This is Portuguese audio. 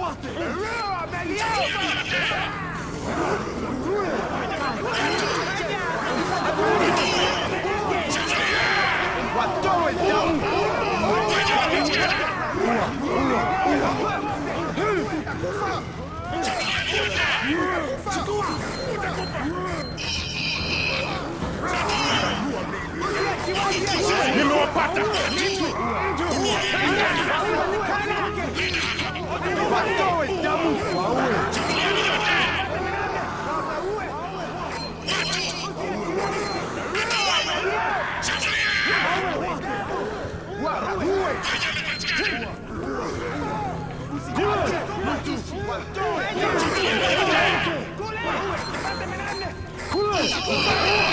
What? Nimewapata! thank you Oh, my God.